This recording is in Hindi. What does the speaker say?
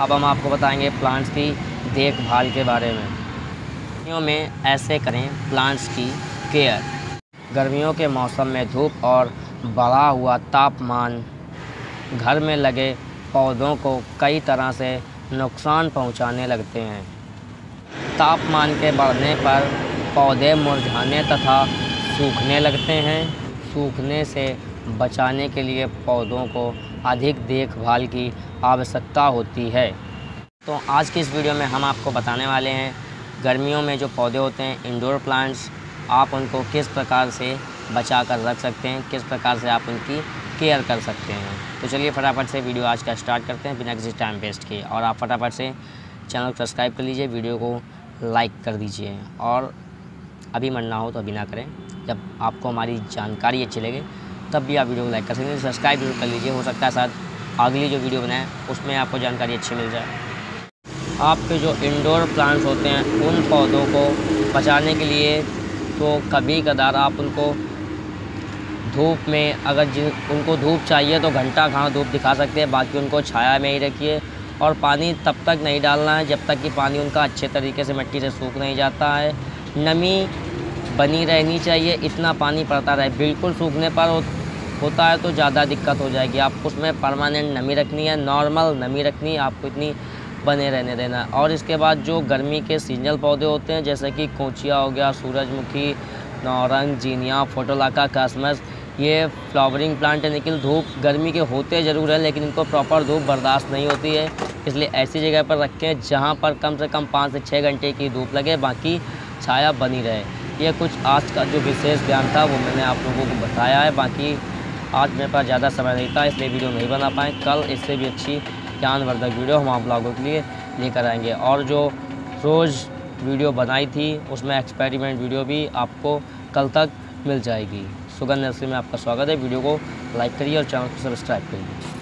अब हम आपको बताएँगे प्लांट्स की देखभाल के बारे में। गर्मियों में ऐसे करें प्लांट्स की केयर। गर्मियों के मौसम में धूप और बढ़ा हुआ तापमान, घर में लगे पौधों को कई तरह से नुकसान पहुँचाने लगते हैं। तापमान के बढ़ने पर पौधे मुरझाने तथा सूखने लगते हैं। सूखने से बचाने के लिए पौधों को अधिक देखभाल की आवश्यकता होती है। तो आज की इस वीडियो में हम आपको बताने वाले हैं, गर्मियों में जो पौधे होते हैं इंडोर प्लांट्स आप उनको किस प्रकार से बचा कर रख सकते हैं, किस प्रकार से आप उनकी केयर कर सकते हैं। तो चलिए फटाफट से वीडियो आज का स्टार्ट करते हैं बिना किसी टाइम वेस्ट किए और आप फटाफट से चैनल को सब्सक्राइब कर लीजिए, वीडियो को लाइक कर दीजिए। और अभी मन ना हो तो अभी ना करें, जब आपको हमारी जानकारी अच्छी लगे तब भी आप वीडियो को लाइक कर सकते हैं। सब्सक्राइब ज़रूर कर लीजिए। हो सकता है शायद अगली जो वीडियो बनाए, उसमें आपको जानकारी अच्छी मिल जाए। आपके जो इंडोर प्लांट्स होते हैं, उन पौधों को बचाने के लिए तो कभी कदार आप उनको धूप में, अगर जिन, उनको धूप चाहिए तो घंटा घाव धूप दिखा सकते हैं। बाकी उनको छाया में ही रखिए। और पानी तब तक नहीं डालना है जब तक कि पानी उनका अच्छे तरीके से मिट्टी से सूख नहीं जाता है। नमी बनी रहनी चाहिए इतना पानी पड़ता रहे। बिल्कुल सूखने पर हो, होता है तो ज़्यादा दिक्कत हो जाएगी। आपको उसमें परमानेंट नमी रखनी है नॉर्मल नमी रखनी है आपको इतनी बने रहने देना और इसके बाद जो गर्मी के सीजनल पौधे होते हैं जैसे कि कोचिया हो गया सूरजमुखी नौरंग जीनिया फोटोलाका कासमस ये फ्लावरिंग प्लांट है। लेकिन धूप गर्मी के होते ज़रूर है लेकिन इनको प्रॉपर धूप बर्दाश्त नहीं होती है। इसलिए ऐसी जगह पर रखें जहाँ पर कम से कम पाँच से छः घंटे की धूप लगे बाकी छाया बनी रहे। ये कुछ आज का जो विशेष बयान था, वो मैंने आप लोगों को बताया है। बाकी आज मेरे पास ज़्यादा समय नहीं था, इसलिए वीडियो नहीं बना पाए। कल इससे भी अच्छी ज्ञानवर्धक वीडियो हम आप लोगों के लिए लेकर आएँगे। और जो रोज़ वीडियो बनाई थी, उसमें एक्सपेरिमेंट वीडियो भी आपको कल तक मिल जाएगी। सुगंध नर्सरी में आपका स्वागत है। वीडियो को लाइक करिए और चैनल को सब्सक्राइब करिए।